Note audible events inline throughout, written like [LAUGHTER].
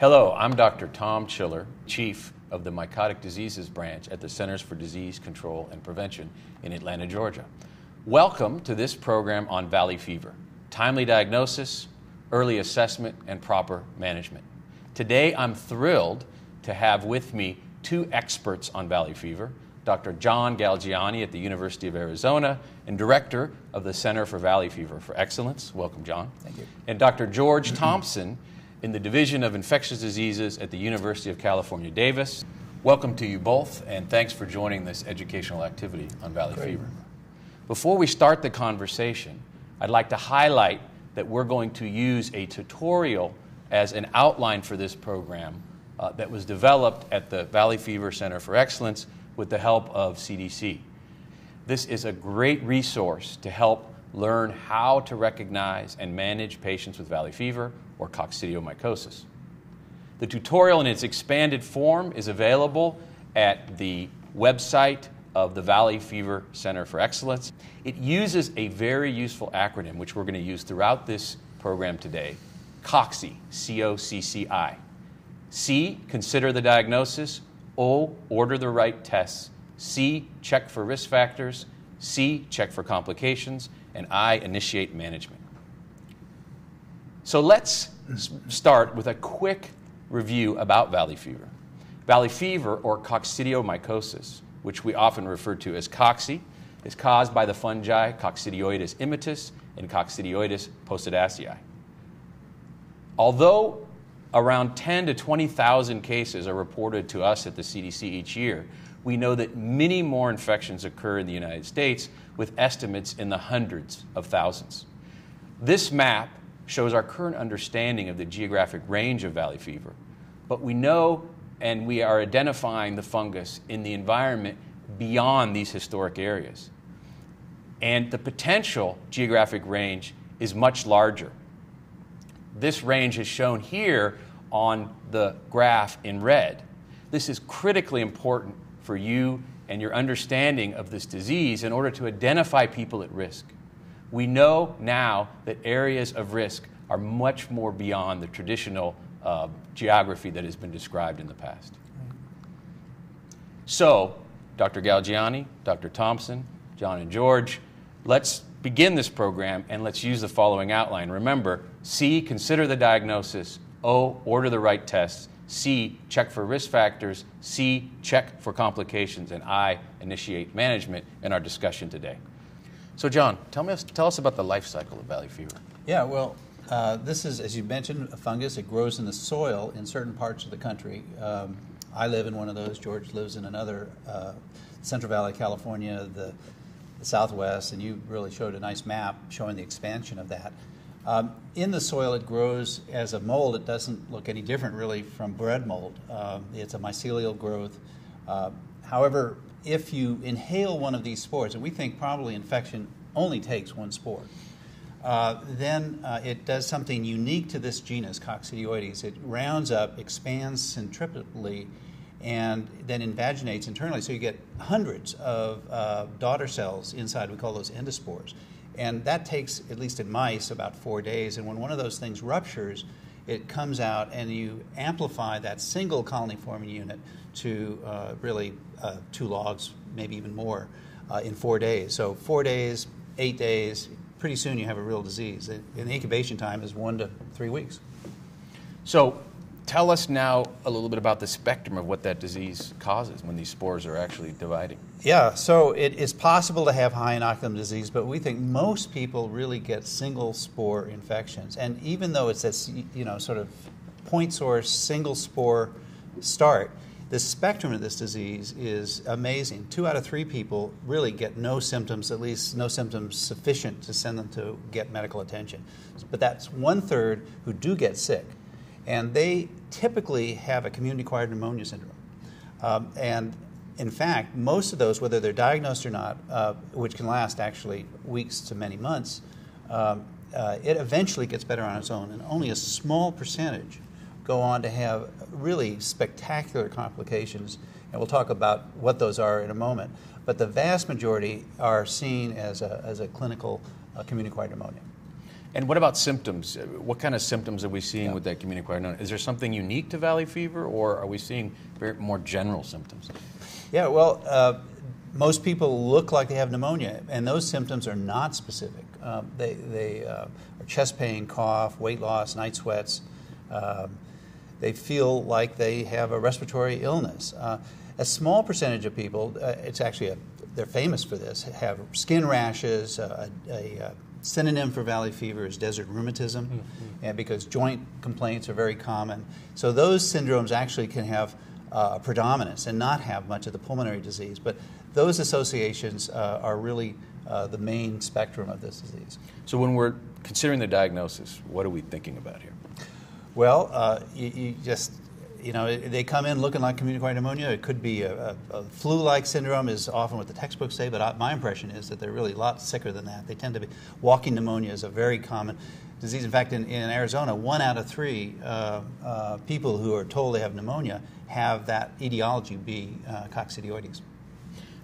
Hello, I'm Dr. Tom Chiller, Chief of the Mycotic Diseases Branch at the Centers for Disease Control and Prevention in Atlanta, Georgia. Welcome to this program on valley fever timely diagnosis, early assessment, and proper management. Today, I'm thrilled to have with me two experts on valley fever Dr. John Galgiani at the University of Arizona and director of the Center for Valley Fever for Excellence. Welcome, John. Thank you. And Dr. George Thompson in the Division of Infectious Diseases at the University of California, Davis. Welcome to you both, and thanks for joining this educational activity on Valley Great. Fever. Before we start the conversation, I'd like to highlight that we're going to use a tutorial as an outline for this program uh, that was developed at the Valley Fever Center for Excellence with the help of CDC. This is a great resource to help learn how to recognize and manage patients with valley fever or coccidioidomycosis. The tutorial in its expanded form is available at the website of the Valley Fever Center for Excellence. It uses a very useful acronym, which we're going to use throughout this program today COCCI, C O C C I. C, consider the diagnosis. O, order the right tests. C, check for risk factors. C, check for complications. And I, initiate management. So let's start with a quick review about valley fever. Valley fever, or coccidioidomycosis, which we often refer to as cocci, is caused by the fungi Coccidioides immitis and Coccidioides posadasii. Although around 10 to 20,000 cases are reported to us at the CDC each year, we know that many more infections occur in the United States with estimates in the hundreds of thousands. This map shows our current understanding of the geographic range of valley fever, but we know and we are identifying the fungus in the environment beyond these historic areas. And the potential geographic range is much larger. This range is shown here on the graph in red. This is critically important for you and your understanding of this disease in order to identify people at risk. We know now that areas of risk are much more beyond the traditional uh, geography that has been described in the past. So, Dr. Galgiani, Dr. Thompson, John and George, let's begin this program and let's use the following outline. Remember, C, consider the diagnosis. O, order the right tests. C, check for risk factors. C, check for complications. And I, initiate management in our discussion today. So, John, tell, me, tell us about the life cycle of valley fever. Yeah, well, uh, this is, as you mentioned, a fungus. It grows in the soil in certain parts of the country. Um, I live in one of those. George lives in another. Uh, Central Valley, California, the, the Southwest, and you really showed a nice map showing the expansion of that. Um, in the soil, it grows as a mold. It doesn't look any different, really, from bread mold. Um, it's a mycelial growth. Uh, however, if you inhale one of these spores, and we think probably infection only takes one spore, uh, then uh, it does something unique to this genus, Coccidioides. It rounds up, expands centripetally, and then invaginates internally. So you get hundreds of uh, daughter cells inside. We call those endospores. And that takes, at least in mice, about four days. And when one of those things ruptures, it comes out and you amplify that single colony forming unit to uh, really uh, two logs, maybe even more, uh, in four days. So, four days, eight days, pretty soon you have a real disease. And the incubation time is one to three weeks. So, tell us now a little bit about the spectrum of what that disease causes when these spores are actually dividing. Yeah, so it is possible to have high inoculum disease, but we think most people really get single spore infections. And even though it's this, you know, sort of point source, single spore start, the spectrum of this disease is amazing. Two out of three people really get no symptoms, at least no symptoms sufficient to send them to get medical attention. But that's one third who do get sick. And they typically have a community acquired pneumonia syndrome. Um, and in fact, most of those, whether they're diagnosed or not, uh, which can last actually weeks to many months, um, uh, it eventually gets better on its own. And only a small percentage go on to have really spectacular complications. And we'll talk about what those are in a moment. But the vast majority are seen as a, as a clinical uh, community acquired pneumonia. And what about symptoms? What kind of symptoms are we seeing with that community-acquired pneumonia? Is there something unique to valley fever, or are we seeing very, more general symptoms? Yeah, well, uh, most people look like they have pneumonia, and those symptoms are not specific. Um, they they uh, are chest pain, cough, weight loss, night sweats. Um, they feel like they have a respiratory illness. Uh, a small percentage of people, uh, it's actually a, they're famous for this, have skin rashes. Uh, a, a, synonym for valley fever is desert rheumatism, mm-hmm. and because joint complaints are very common. So those syndromes actually can have uh, predominance and not have much of the pulmonary disease. But those associations uh, are really uh, the main spectrum of this disease. So when we're considering the diagnosis, what are we thinking about here? Well, uh, you, you, just you know they come in looking like community-acquired pneumonia. It could be a, a, a, flu-like syndrome, is often what the textbooks say. But I, my impression is that they're really a lot sicker than that. They tend to be walking pneumonia is a very common disease. In fact, in, in Arizona, one out of three uh, uh, people who are told they have pneumonia have that etiology be uh, coccidioides.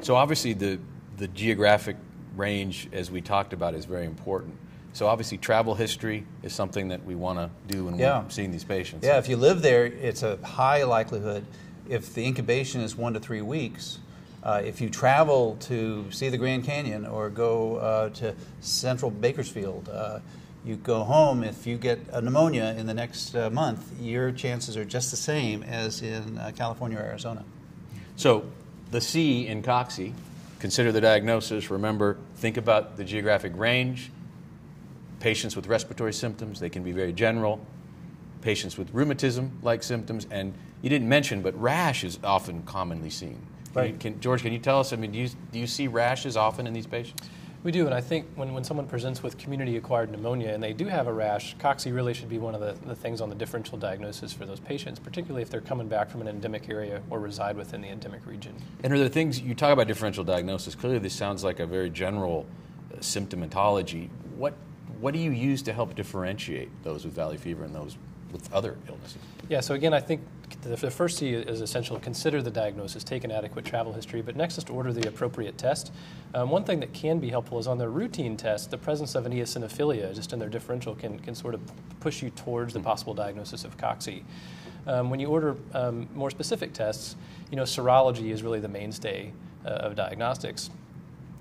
So obviously, the the geographic range, as we talked about, is very important. So obviously, travel history is something that we want to do when yeah. we're seeing these patients. Yeah, if you live there, it's a high likelihood. If the incubation is one to three weeks, uh, if you travel to see the Grand Canyon or go uh, to Central Bakersfield, uh, you go home. If you get a pneumonia in the next uh, month, your chances are just the same as in uh, California or Arizona. So, the C in cocci, consider the diagnosis. Remember, think about the geographic range patients with respiratory symptoms, they can be very general. Patients with rheumatism like symptoms, and you didn't mention, but rash is often commonly seen. Right. Can, can, George, can you tell us? I mean, do you, do you see rashes often in these patients? We do, and I think when, when someone presents with community acquired pneumonia and they do have a rash, cocci really should be one of the, the things on the differential diagnosis for those patients, particularly if they're coming back from an endemic area or reside within the endemic region. And are there things you talk about differential diagnosis? Clearly, this sounds like a very general uh, symptomatology. What what do you use to help differentiate those with valley fever and those with other illnesses? Yeah, so again, I think the, first C is essential. Consider the diagnosis, take an adequate travel history, but next is to order the appropriate test. Um, one thing that can be helpful is on their routine test, the presence of an eosinophilia just in their differential can, can sort of push you towards the possible diagnosis of cocci. Um, when you order um, more specific tests, you know, serology is really the mainstay uh, of diagnostics.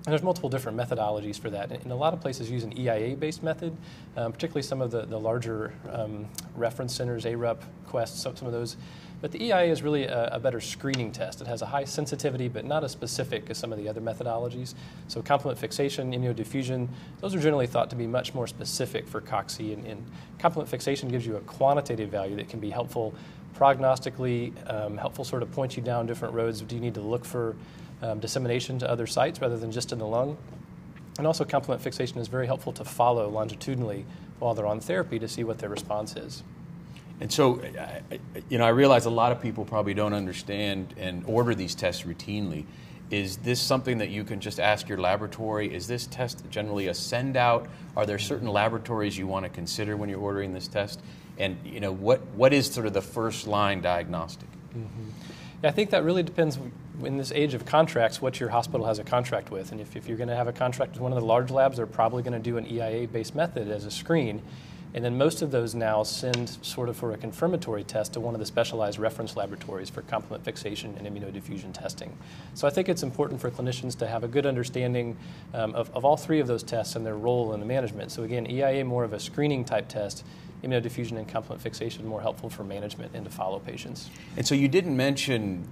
And there's multiple different methodologies for that. And a lot of places use an EIA-based method, um, particularly some of the, the larger um, reference centers, ARUP, Quest, some, some of those. But the EIA is really a, a, better screening test. It has a high sensitivity, but not as specific as some of the other methodologies. So complement fixation, immunodiffusion, those are generally thought to be much more specific for cocci. And, and complement fixation gives you a quantitative value that can be helpful prognostically, um, helpful sort of point you down different roads. Do you need to look for um, dissemination to other sites rather than just in the lung. And also, complement fixation is very helpful to follow longitudinally while they're on therapy to see what their response is. And so, you know, I realize a lot of people probably don't understand and order these tests routinely. Is this something that you can just ask your laboratory? Is this test generally a send out? Are there certain laboratories you want to consider when you're ordering this test? And, you know, what, what is sort of the first line diagnostic? Mm-hmm. I think that really depends in this age of contracts what your hospital has a contract with. And if, if you're going to have a contract with one of the large labs, they're probably going to do an EIA based method as a screen. And then most of those now send sort of for a confirmatory test to one of the specialized reference laboratories for complement fixation and immunodiffusion testing. So I think it's important for clinicians to have a good understanding um, of, of all three of those tests and their role in the management. So again, EIA more of a screening type test immunodiffusion and complement fixation more helpful for management and to follow patients. And so you didn't mention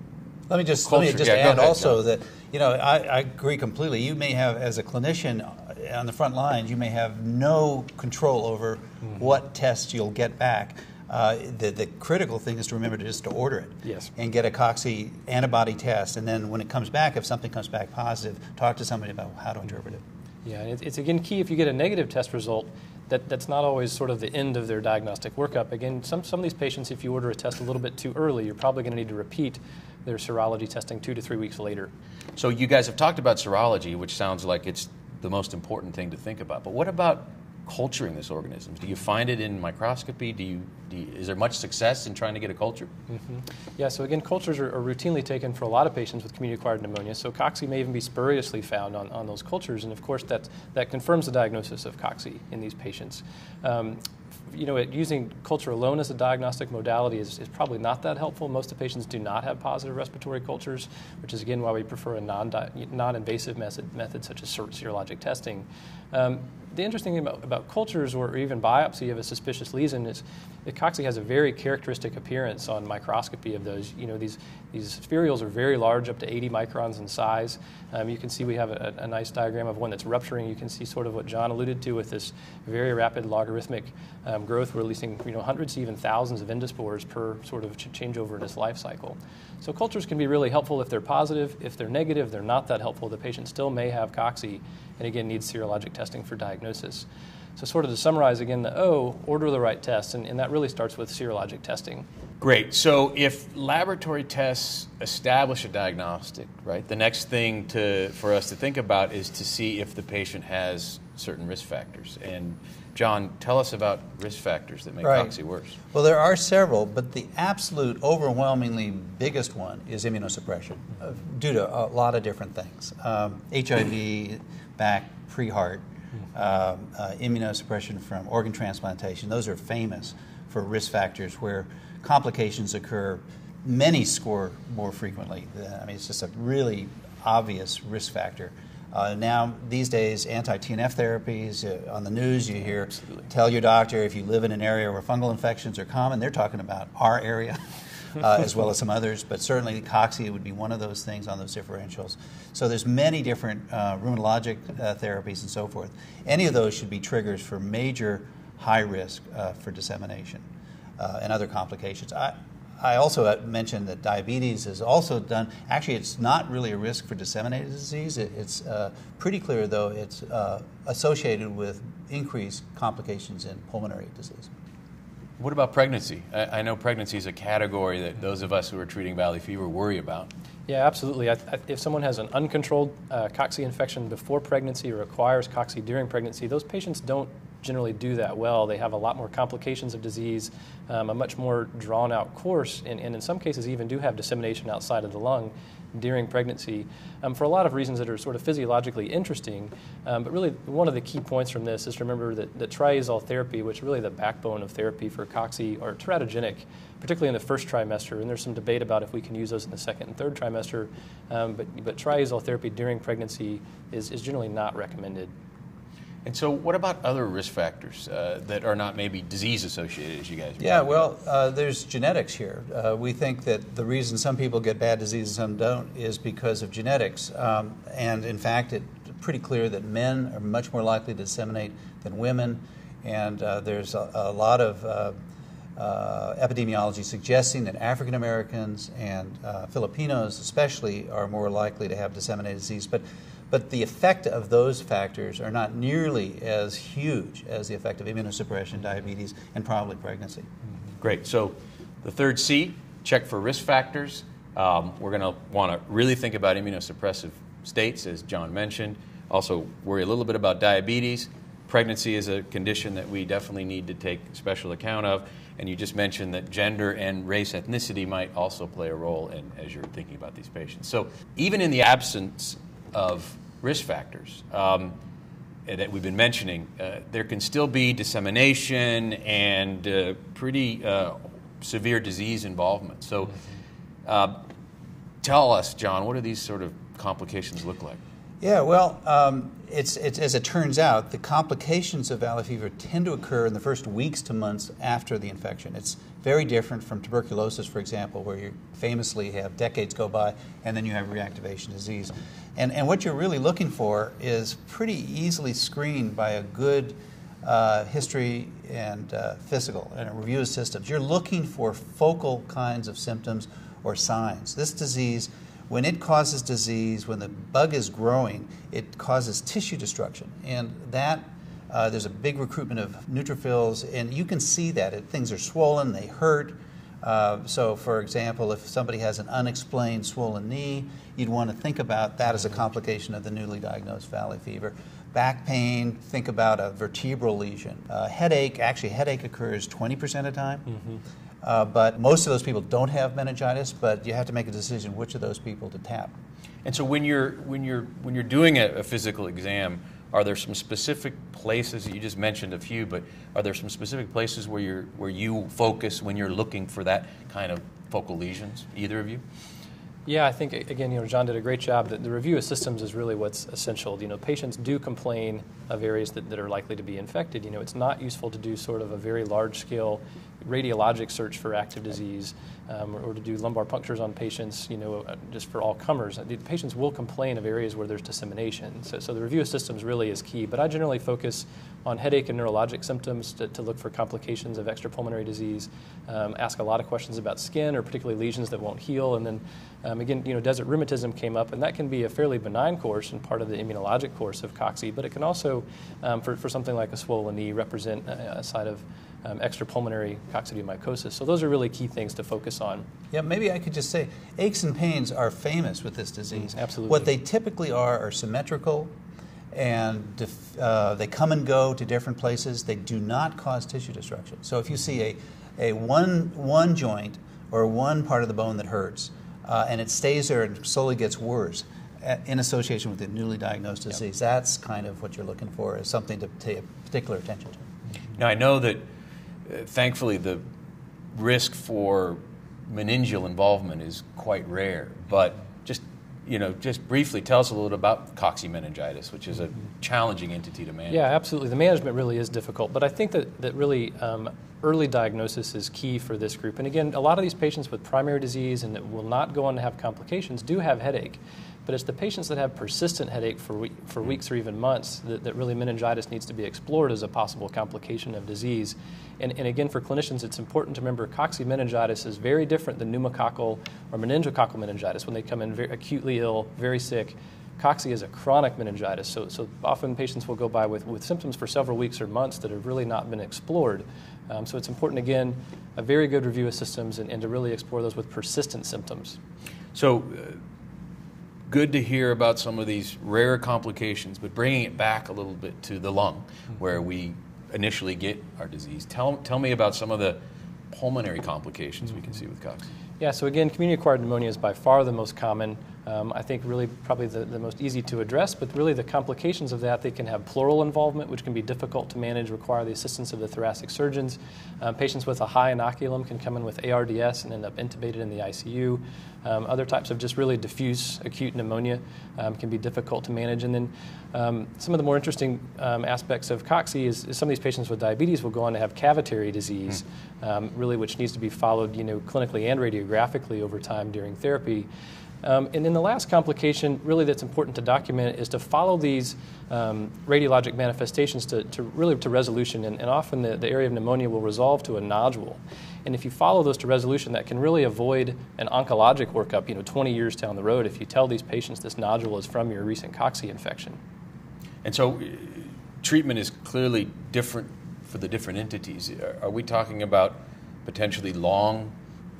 let me just let me just yeah, add ahead, also that you know I, I, agree completely. You may have, as a clinician on the front lines, you may have no control over mm-hmm. what tests you'll get back. Uh, the, the critical thing is to remember to just to order it yes. and get a cocci antibody test, and then when it comes back, if something comes back positive, talk to somebody about how to interpret it. Yeah, and it's again key if you get a negative test result that, that's not always sort of the end of their diagnostic workup. Again, some, some of these patients, if you order a test a little bit too early, you're probably going to need to repeat their serology testing two to three weeks later. So you guys have talked about serology, which sounds like it's the most important thing to think about. But what about culturing this organism? Do you find it in microscopy? Do you, do you is there much success in trying to get a culture? Mm-hmm. Yeah, so again, cultures are, are, routinely taken for a lot of patients with community-acquired pneumonia. So cocci may even be spuriously found on, on those cultures, and of course that that confirms the diagnosis of cocci in these patients. Um, you know, it, using culture alone as a diagnostic modality is, is, probably not that helpful. Most of the patients do not have positive respiratory cultures, which is again why we prefer a non non-invasive method, method such as serologic testing. Um, the interesting thing about, about cultures or even biopsy of a suspicious lesion is that cocci has a very characteristic appearance on microscopy of those. You know, these, these spherules are very large, up to 80 microns in size. Um, you can see we have a, a, nice diagram of one that's rupturing. You can see sort of what John alluded to with this very rapid logarithmic um, growth. We're releasing you know, hundreds, even thousands of endospores per sort of changeover in its life cycle. So cultures can be really helpful if they're positive. If they're negative, they're not that helpful. The patient still may have cocci and again needs serologic testing for diagnosis. So, sort of to summarize again, the O, order the right tests, and, and that really starts with serologic testing. Great. So, if laboratory tests establish a diagnostic, right, the next thing to, for us to think about is to see if the patient has certain risk factors. And John, tell us about risk factors that make right. cocci worse. Well, there are several, but the absolute overwhelmingly biggest one is immunosuppression uh, due to a lot of different things um, HIV, back, pre heart, uh, uh, immunosuppression from organ transplantation. Those are famous for risk factors where complications occur many score more frequently. I mean, it's just a really obvious risk factor. Uh, now, these days, anti TNF therapies, uh, on the news, you hear Absolutely. tell your doctor if you live in an area where fungal infections are common, they're talking about our area. [LAUGHS] uh, as well as some others, but certainly cocci would be one of those things on those differentials. So there's many different uh, rheumatologic uh, therapies and so forth. Any of those should be triggers for major high risk uh, for dissemination uh, and other complications. I, I also mentioned that diabetes is also done. Actually, it's not really a risk for disseminated disease. It, it's uh, pretty clear, though, it's uh, associated with increased complications in pulmonary disease. What about pregnancy? I, I, know pregnancy is a category that those of us who are treating valley fever worry about. Yeah, absolutely. I, I, if someone has an uncontrolled uh, cocci infection before pregnancy or acquires cocci during pregnancy, those patients don't generally do that well. They have a lot more complications of disease, um, a much more drawn out course, and, and in some cases even do have dissemination outside of the lung during pregnancy um, for a lot of reasons that are sort of physiologically interesting. Um, but really, one of the key points from this is to remember that, that triazole therapy, which is really the backbone of therapy for cocci are teratogenic, particularly in the first trimester. And there's some debate about if we can use those in the second and third trimester. Um, but, but triazole therapy during pregnancy is, is generally not recommended. And so, what about other risk factors uh, that are not maybe disease associated, as you guys? Yeah, well, uh, there's genetics here. Uh, we think that the reason some people get bad disease and some don't is because of genetics. Um, and in fact, it's pretty clear that men are much more likely to disseminate than women. And uh, there's a, a, lot of uh, uh, epidemiology suggesting that African Americans and Filipinos, especially, are more likely to have disseminated disease. But but the effect of those factors are not nearly as huge as the effect of immunosuppression, diabetes, and probably pregnancy. Great. So the third C, check for risk factors. Um, we're going to want to really think about immunosuppressive states, as John mentioned. Also, worry a little bit about diabetes. Pregnancy is a condition that we definitely need to take special account of. And you just mentioned that gender and race ethnicity might also play a role in, as you're thinking about these patients. So, even in the absence of risk factors um, that we've been mentioning, uh, there can still be dissemination and uh, pretty uh, severe disease involvement. So, uh, tell us, John, what do these sort of complications look like? Yeah, well, um, it's, it's, as it turns out, the complications of valley fever tend to occur in the first weeks to months after the infection. It's very different from tuberculosis, for example, where you famously have decades go by and then you have reactivation disease. And, and what you're really looking for is pretty easily screened by a good uh, history and uh, physical and a review of systems. You're looking for focal kinds of symptoms or signs. This disease, when it causes disease, when the bug is growing, it causes tissue destruction. And that, uh, there's a big recruitment of neutrophils, and you can see that. It, things are swollen, they hurt. Uh, so, for example, if somebody has an unexplained swollen knee, you'd want to think about that as a complication of the newly diagnosed valley fever. back pain, think about a vertebral lesion. Uh, headache, actually, headache occurs 20% of the time. Mm-hmm. Uh, but most of those people don't have meningitis, but you have to make a decision which of those people to tap. And so when you're, when you're, when you're doing a, a physical exam, are there some specific places you just mentioned a few, but are there some specific places where you where you focus when you're looking for that kind of focal lesions? Either of you? Yeah, I think again, you know, John did a great job. The review of systems is really what's essential. You know, patients do complain of areas that, that are likely to be infected. You know, it's not useful to do sort of a very large scale radiologic search for active disease um, or, to do lumbar punctures on patients, you know, uh, just for all comers. The patients will complain of areas where there's dissemination. So, so the review of systems really is key. But I generally focus on headache and neurologic symptoms to, to look for complications of extrapulmonary disease. Um, ask a lot of questions about skin or particularly lesions that won't heal. And then um, again, you know, desert rheumatism came up, and that can be a fairly benign course and part of the immunologic course of cocci, But it can also, um, for, for something like a swollen knee, represent a, a side of um, extrapulmonary coccidioidomycosis. So those are really key things to focus on. Yeah, maybe I could just say aches and pains are famous with this disease. Mm, absolutely. What they typically are are symmetrical, and def- uh, they come and go to different places. They do not cause tissue destruction. So if you see a, a one, one joint or one part of the bone that hurts, uh, and it stays there and slowly gets worse, in association with a newly diagnosed disease. Yep. That's kind of what you're looking for, is something to pay particular attention to. Now, I know that thankfully, the risk for meningeal involvement is quite rare. But just you know, just briefly tell us a little about cocci-meningitis, which is a challenging entity to manage. Yeah, absolutely. The management really is difficult, but I think that that really um, early diagnosis is key for this group. And again, a lot of these patients with primary disease and that will not go on to have complications do have headache. But it's the patients that have persistent headache for, week, for weeks or even months that, that really meningitis needs to be explored as a possible complication of disease. And, and again, for clinicians, it's important to remember cocci-meningitis is very different than pneumococcal or meningococcal meningitis when they come in very acutely ill, very sick. Cocci is a chronic meningitis, so, so often patients will go by with, with symptoms for several weeks or months that have really not been explored. Um, so it's important, again, a very good review of systems and, and to really explore those with persistent symptoms. So, uh, good to hear about some of these rare complications, but bringing it back a little bit to the lung, mm-hmm. where we initially get our disease. Tell, tell me about some of the pulmonary complications mm-hmm. we can see with cocci. Yeah, so again, community acquired pneumonia is by far the most common. Um, I think really probably the, the most easy to address, but really the complications of that, they can have pleural involvement, which can be difficult to manage, require the assistance of the thoracic surgeons. Um, patients with a high inoculum can come in with ARDS and end up intubated in the ICU. Um, other types of just really diffuse acute pneumonia um, can be difficult to manage. And then um, some of the more interesting um, aspects of cocci is, is, some of these patients with diabetes will go on to have cavitary disease, mm. really which needs to be followed you know, clinically and radiographically over time during therapy. Um, and then the last complication, really, that's important to document is to follow these um, radiologic manifestations to, to, really to resolution. And, and often the, the, area of pneumonia will resolve to a nodule. And if you follow those to resolution, that can really avoid an oncologic workup, you know, 20 years down the road if you tell these patients this nodule is from your recent cocci infection. And so uh, treatment is clearly different for the different entities. Are, are we talking about potentially long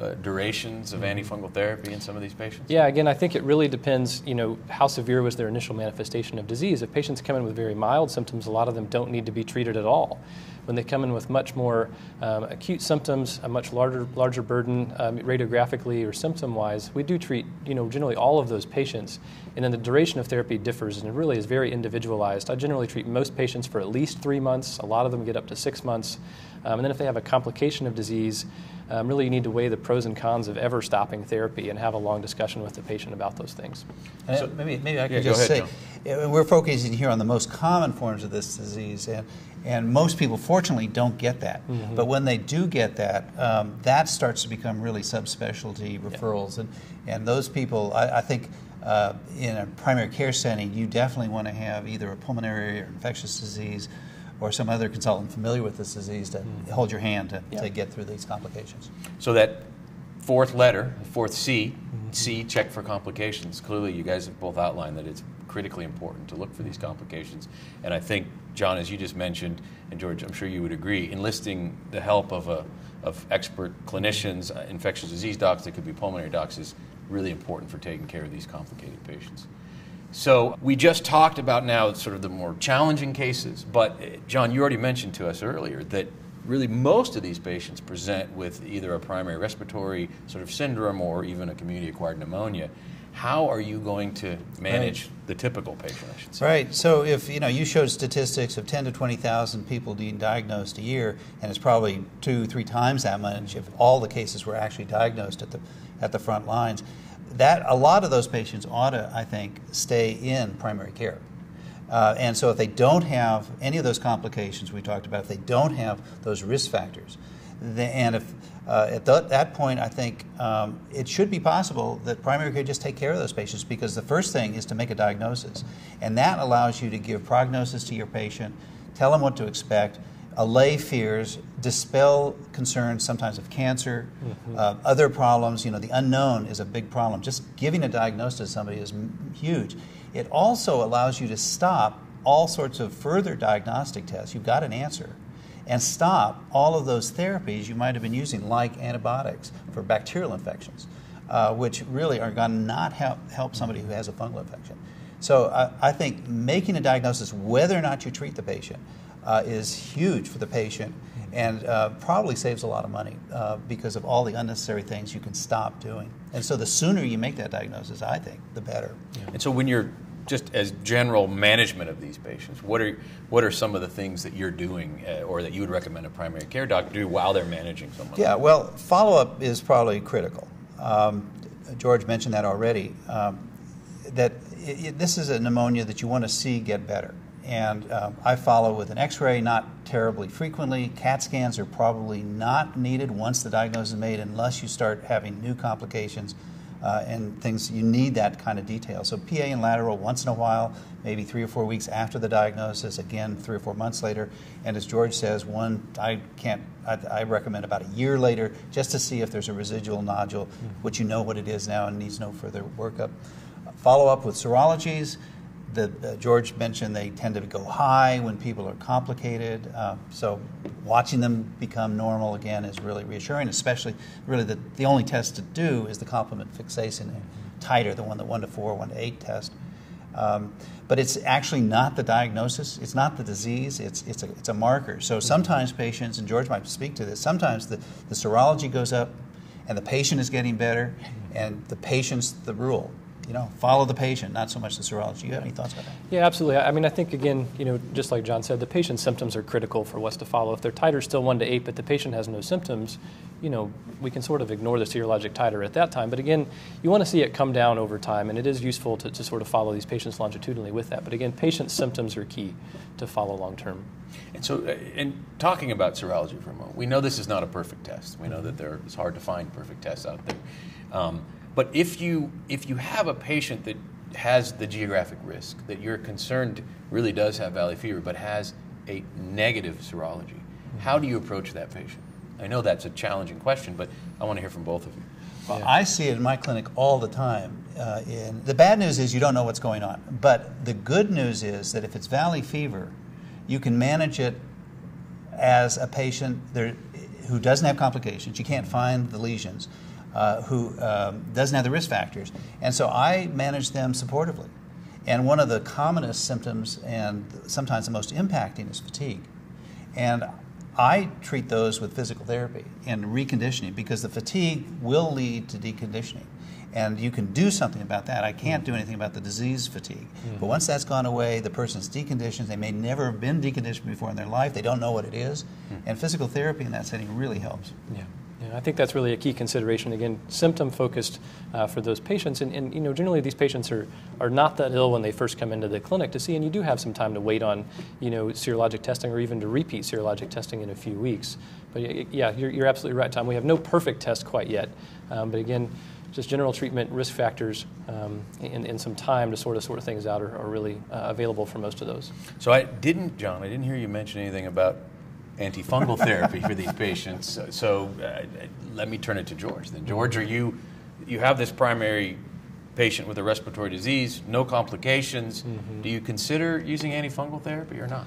uh, durations of antifungal therapy in some of these patients? Yeah, again, I think it really depends, you know, how severe was their initial manifestation of disease. If patients come in with very mild symptoms, a lot of them don't need to be treated at all. When they come in with much more um, acute symptoms, a much larger larger burden um, radiographically or symptom-wise, we do treat, you know, generally all of those patients. And then the duration of therapy differs, and it really is very individualized. I generally treat most patients for at least three months. A lot of them get up to six months. Um, and then if they have a complication of disease, um, really you need to weigh the pros and cons of ever stopping therapy and have a long discussion with the patient about those things. So, maybe, maybe I could yeah, just ahead, say, we're focusing here on the most common forms of this disease, and, and most people fortunately don't get that. Mm-hmm. But when they do get that, um, that starts to become really subspecialty referrals, yeah. and, and those people, I, I think, uh, in a primary care setting, you definitely want to have either a pulmonary or infectious disease or some other consultant familiar with this disease to mm. hold your hand to, yeah. to get through these complications. So that fourth letter, fourth C, mm-hmm. C, check for complications. Clearly, you guys have both outlined that it's critically important to look for these complications. And I think, John, as you just mentioned, and George, I'm sure you would agree, enlisting the help of, a, of expert clinicians, uh, infectious disease docs, that could be pulmonary docs, is really important for taking care of these complicated patients. So we just talked about now sort of the more challenging cases, but uh, John, you already mentioned to us earlier that really most of these patients present with either a primary respiratory sort of syndrome or even a community acquired pneumonia. How are you going to manage right. the typical patient? I should say. Right. So if you know you showed statistics of 10 to 20,000 people being diagnosed a year, and it's probably two, three times that much if all the cases were actually diagnosed at the at the front lines. That a lot of those patients ought to, I think, stay in primary care. Uh, and so if they don't have any of those complications we talked about, if they don't have those risk factors, and if uh, at th- that point, I think um, it should be possible that primary care just take care of those patients because the first thing is to make a diagnosis, and that allows you to give prognosis to your patient, tell them what to expect, allay fears, dispel concerns sometimes of cancer, mm-hmm. uh, other problems. You know, the unknown is a big problem. Just giving a diagnosis to somebody is m- huge. It also allows you to stop all sorts of further diagnostic tests. You've got an answer and stop all of those therapies you might have been using, like antibiotics for bacterial infections, uh, which really are going to not help, help somebody who has a fungal infection. So I, I think making a diagnosis, whether or not you treat the patient, uh, is huge for the patient and uh, probably saves a lot of money uh, because of all the unnecessary things you can stop doing. And so the sooner you make that diagnosis, I think, the better. Yeah. And so when you're just as general management of these patients, what are what are some of the things that you're doing, uh, or that you would recommend a primary care doctor do while they're managing someone? Yeah, well, follow up is probably critical. Um, George mentioned that already. Um, that it, it, this is a pneumonia that you want to see get better, and um, I follow with an X-ray, not terribly frequently. CAT scans are probably not needed once the diagnosis is made, unless you start having new complications uh, and things you need that kind of detail. So PA and lateral once in a while, maybe three or four weeks after the diagnosis, again three or four months later, and as George says, one I can't I, I recommend about a year later just to see if there's a residual nodule, mm-hmm. which you know what it is now and needs no further workup. Follow up with serologies the, George mentioned they tend to go high when people are complicated. Uh, so watching them become normal again is really reassuring, especially really the, the only test to do is the complement fixation titer, the one the 1 to 4, 1 to 8 test. Um, but it's actually not the diagnosis. It's not the disease. It's, it's, a, it's a marker. So sometimes patients, and George might speak to this, sometimes the, the serology goes up and the patient is getting better, and the patient's the rule you know, follow the patient, not so much the serology. Do You have any thoughts about that? Yeah, absolutely. I mean, I think again, you know, just like John said, the patient's symptoms are critical for what's to follow. If their titer is still one to eight, but the patient has no symptoms, you know, we can sort of ignore the serologic titer at that time. But again, you want to see it come down over time, and it is useful to, to sort of follow these patients longitudinally with that. But again, patient symptoms are key to follow long term. And so, uh, in talking about serology for a moment, we know this is not a perfect test. We know that there, it's hard to find perfect tests out there. Um, but if you if you have a patient that has the geographic risk that you're concerned really does have valley fever, but has a negative serology, how do you approach that patient? I know that's a challenging question, but I want to hear from both of you. Well, yeah. I see it in my clinic all the time. Uh, in, the bad news is you don't know what's going on, but the good news is that if it's valley fever, you can manage it as a patient there, who doesn't have complications. You can't find the lesions uh, who um, doesn't have the risk factors. And so I manage them supportively. And one of the commonest symptoms and sometimes the most impacting is fatigue. And I treat those with physical therapy and reconditioning because the fatigue will lead to deconditioning. And you can do something about that. I can't do anything about the disease fatigue. Mm-hmm. But once that's gone away, the person's deconditioned. They may never have been deconditioned before in their life. They don't know what it is. Mm-hmm. And physical therapy in that setting really helps. Yeah. I think that's really a key consideration. Again, symptom focused uh, for those patients, and, and, you know generally these patients are, are not that ill when they first come into the clinic to see, and you do have some time to wait on you know serologic testing or even to repeat serologic testing in a few weeks. But yeah, you're, you're absolutely right, Tom. We have no perfect test quite yet, um, but again, just general treatment risk factors um, and, and, some time to sort of sort things out are, are really uh, available for most of those. So I didn't, John. I didn't hear you mention anything about antifungal therapy for these patients. So uh, let me turn it to George. Then, George, are you you have this primary patient with a respiratory disease, no complications. Mm-hmm. Do you consider using antifungal therapy or not?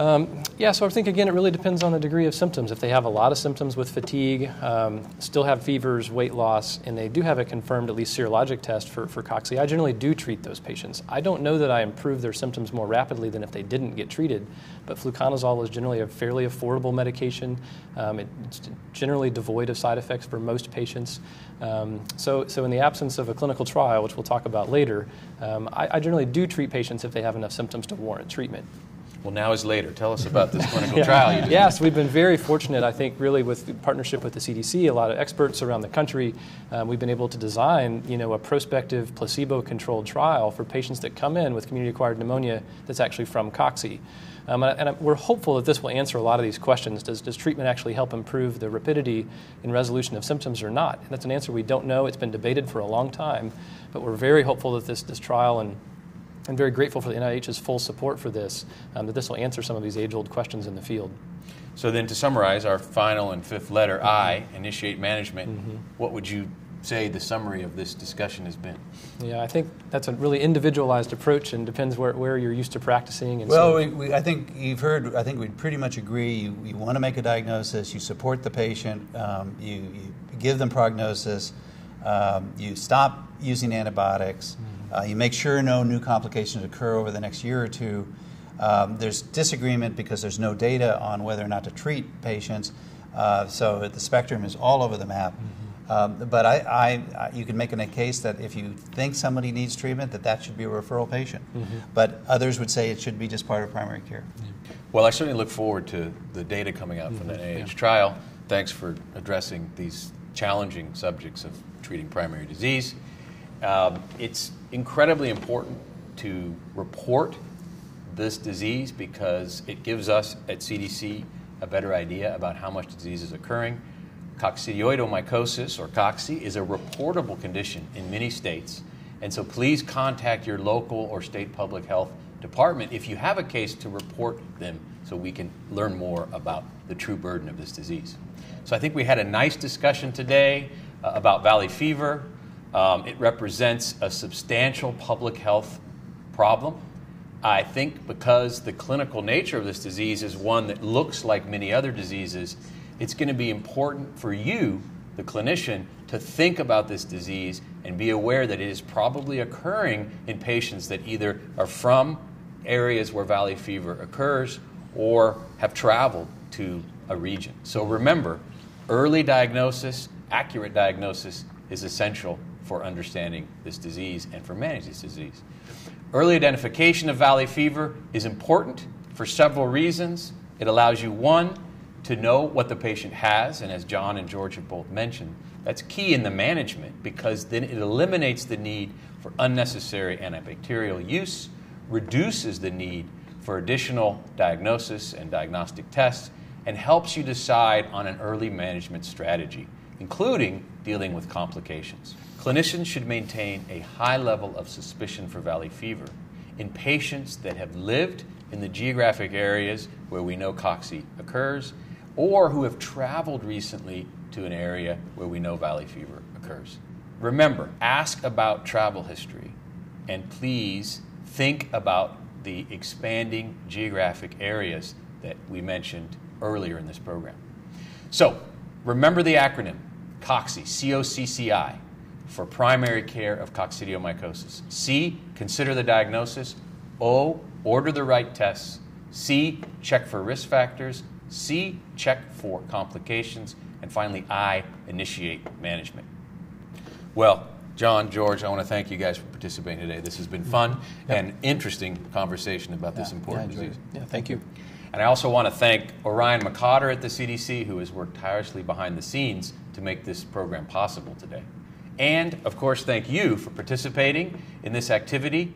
Um, yeah, so I think again it really depends on the degree of symptoms. If they have a lot of symptoms with fatigue, um, still have fevers, weight loss, and they do have a confirmed at least serologic test for, for cocci, I generally do treat those patients. I don't know that I improve their symptoms more rapidly than if they didn't get treated, but fluconazole is generally a fairly affordable medication. Um, it's generally devoid of side effects for most patients. Um, so, so in the absence of a clinical trial, which we'll talk about later, um, I, I generally do treat patients if they have enough symptoms to warrant treatment. Well, now is later. Tell us about this clinical yeah. [LAUGHS] trial you did. Yes, we've been very fortunate, I think, really with partnership with the CDC, a lot of experts around the country. Um, we've been able to design, you know, a prospective placebo-controlled trial for patients that come in with community-acquired pneumonia that's actually from cocci. Um, and, and, we're hopeful that this will answer a lot of these questions. Does, does treatment actually help improve the rapidity in resolution of symptoms or not? And that's an answer we don't know. It's been debated for a long time, but we're very hopeful that this, this trial and I'm very grateful for the NIH's full support for this, um, that this will answer some of these age old questions in the field. So, then to summarize our final and fifth letter, mm-hmm. I, initiate management, mm-hmm. what would you say the summary of this discussion has been? Yeah, I think that's a really individualized approach and depends where, where you're used to practicing. And well, so. we, we, I think you've heard, I think we'd pretty much agree. You, you want to make a diagnosis, you support the patient, um, you, you, give them prognosis, um, you stop using antibiotics. Mm-hmm uh, you make sure no new complications occur over the next year or two. Um, there's disagreement because there's no data on whether or not to treat patients. Uh, so the spectrum is all over the map. Mm-hmm. Um, but I, I, I, you can make a case that if you think somebody needs treatment, that that should be a referral patient. Mm-hmm. But others would say it should be just part of primary care. Well, I certainly look forward to the data coming out mm-hmm. from the NIH yeah. trial. Thanks for addressing these challenging subjects of treating primary disease. Um, it's incredibly important to report this disease because it gives us at CDC a better idea about how much disease is occurring. Coccidioidomycosis, or cocci, is a reportable condition in many states. And so please contact your local or state public health department if you have a case to report them so we can learn more about the true burden of this disease. So I think we had a nice discussion today uh, about valley fever, um, it represents a substantial public health problem. I think because the clinical nature of this disease is one that looks like many other diseases, it's going to be important for you, the clinician, to think about this disease and be aware that it is probably occurring in patients that either are from areas where valley fever occurs or have traveled to a region. So remember, early diagnosis, accurate diagnosis is essential for understanding this disease and for managing this disease. Early identification of valley fever is important for several reasons. It allows you, one, to know what the patient has, and as John and George have both mentioned, that's key in the management because then it eliminates the need for unnecessary antibacterial use, reduces the need for additional diagnosis and diagnostic tests, and helps you decide on an early management strategy, including dealing with complications. Clinicians should maintain a high level of suspicion for valley fever in patients that have lived in the geographic areas where we know cocci occurs or who have traveled recently to an area where we know valley fever occurs. Remember, ask about travel history and please think about the expanding geographic areas that we mentioned earlier in this program. So, remember the acronym COCCI, C O C C I for primary care of coccidioidomycosis. C, consider the diagnosis. O, order the right tests. C, check for risk factors. C, check for complications. And finally, I, initiate management. Well, John, George, I want to thank you guys for participating today. This has been fun yep. and interesting conversation about yeah, this important yeah, disease. Yeah, thank you. And I also want to thank Orion McCotter at the CDC, who has worked tirelessly behind the scenes to make this program possible today. And of course, thank you for participating in this activity